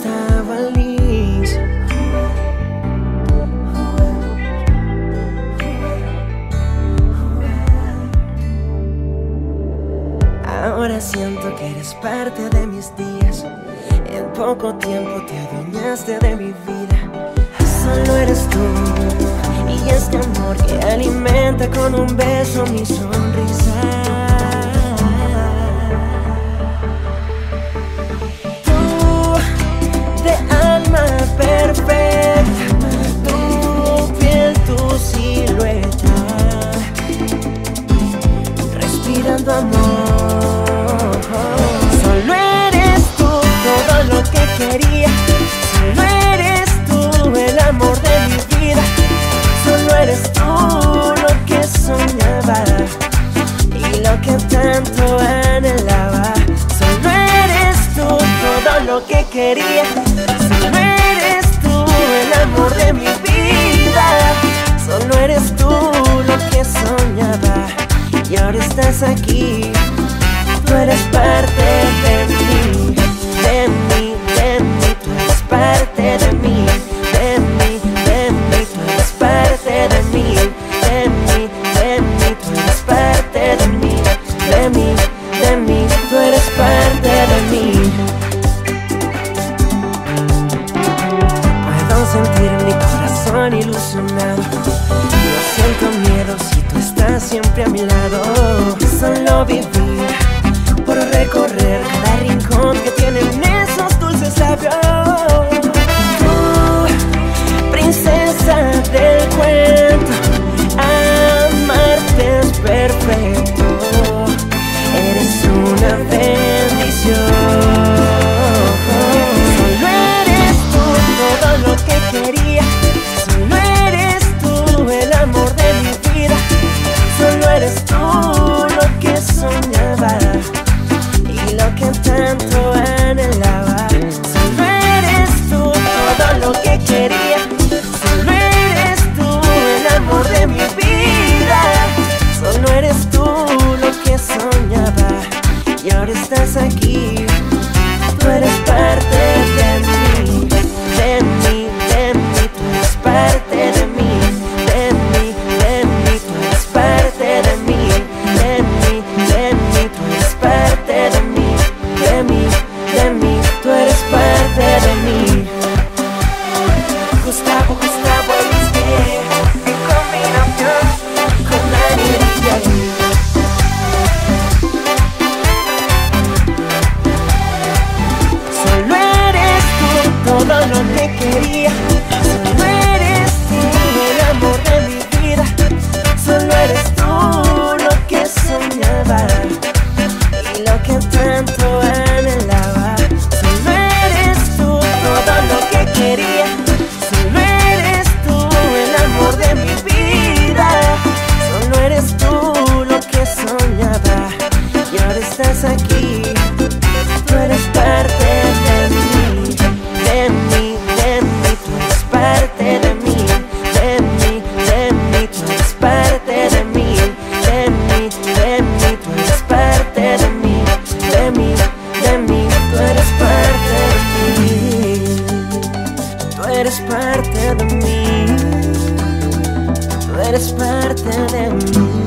estaba lisa. Ahora siento que eres parte de mis días. En poco tiempo te adueñaste de mi vida. Solo eres tú y este amor que alimenta con un beso mi sonrisa. Solo eres tú todo lo que quería. Solo eres tú el amor de mi vida. Solo eres tú lo que soñaba y lo que tanto anhelaba. Solo eres tú todo lo que quería. Solo eres tú el amor de mi vida. Solo eres tú lo que soñaba y ahora estás aquí. Parte de mí, de mí, de mí. Tú eres parte de mí, de mí, de mí. Tú eres parte de mí, de mí, de mí. Tú eres parte de mí, de mí, de mí. Tú eres parte de mí. Puedo sentir mi corazón ilusionado. todo lo que soñaba y lo que tanto anhelaba. Solo eres tú todo lo que quería. Solo eres tú el amor de mi vida. Solo eres tú lo que soñaba y ahora estás aquí. never eres parte de mí, tú eres parte de mí.